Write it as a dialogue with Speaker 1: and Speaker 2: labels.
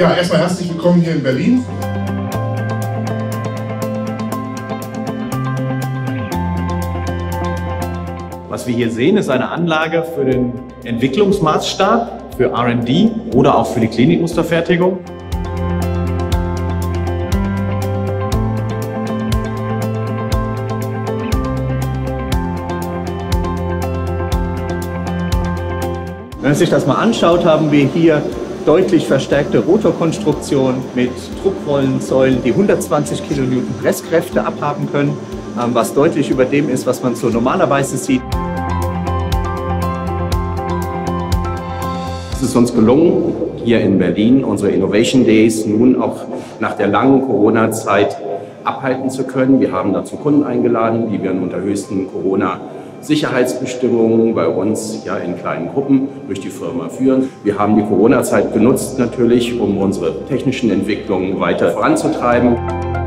Speaker 1: Ja, erstmal herzlich willkommen hier in Berlin.
Speaker 2: Was wir hier sehen, ist eine Anlage für den Entwicklungsmaßstab, für RD oder auch für die Klinikmusterfertigung. Wenn man sich das mal anschaut, haben wir hier deutlich verstärkte Rotorkonstruktion mit Druckrollensäulen, die 120 Kilonewton Presskräfte abhaben können, ähm, was deutlich über dem ist, was man so normalerweise sieht.
Speaker 3: Es ist uns gelungen, hier in Berlin unsere Innovation Days nun auch nach der langen Corona-Zeit abhalten zu können. Wir haben dazu Kunden eingeladen, die wir unter höchsten Corona Sicherheitsbestimmungen bei uns ja in kleinen Gruppen durch die Firma führen. Wir haben die Corona-Zeit genutzt natürlich, um unsere technischen Entwicklungen weiter voranzutreiben.